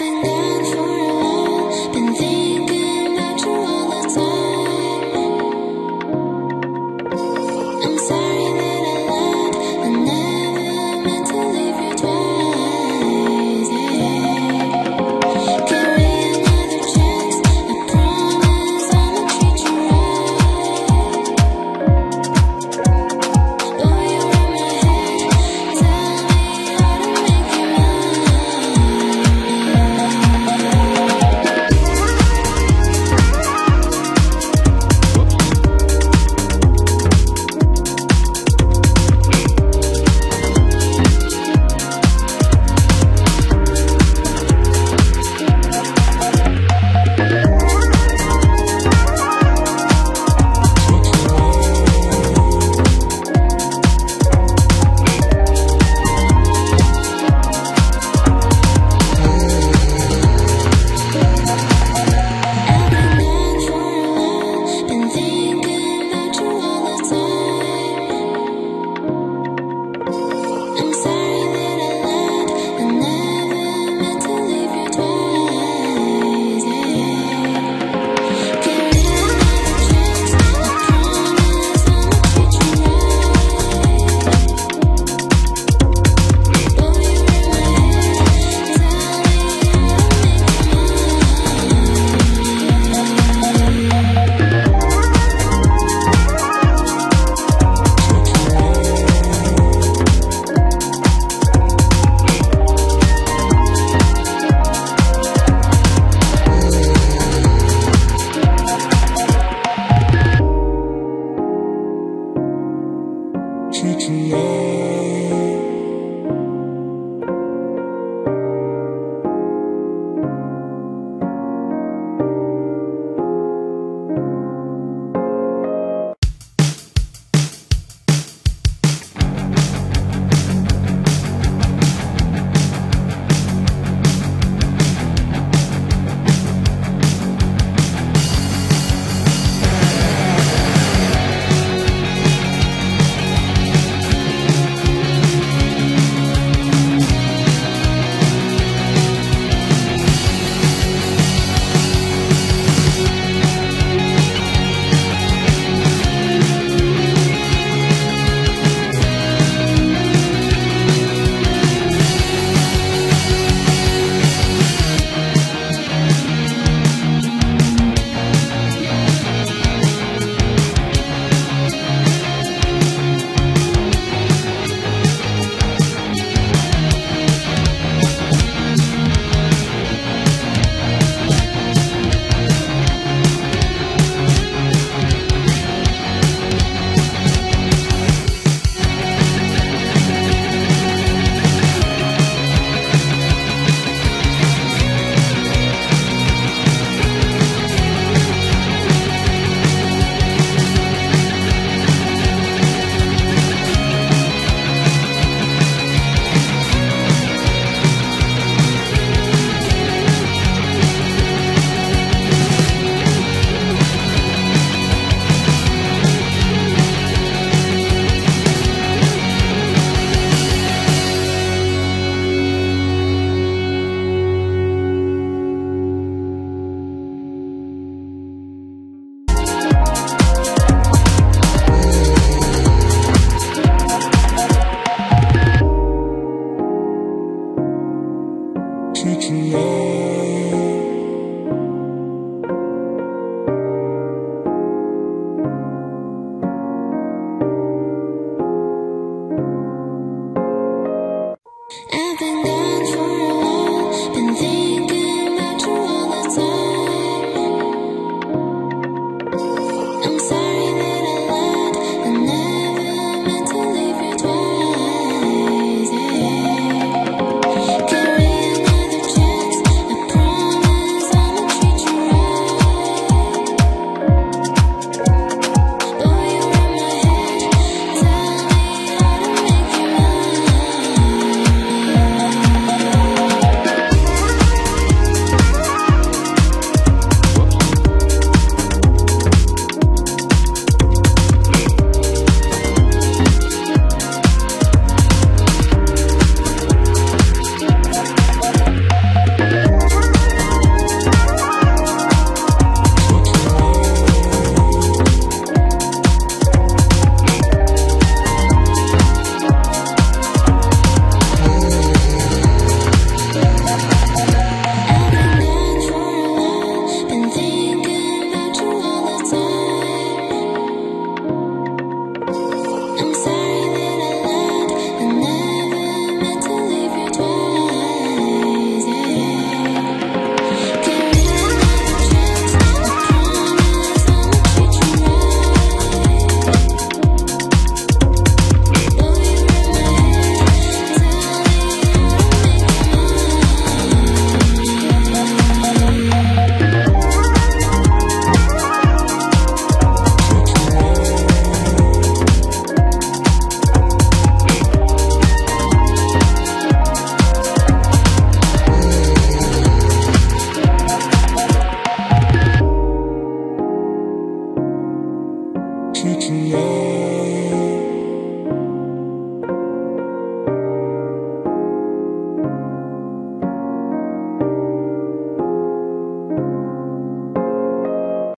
been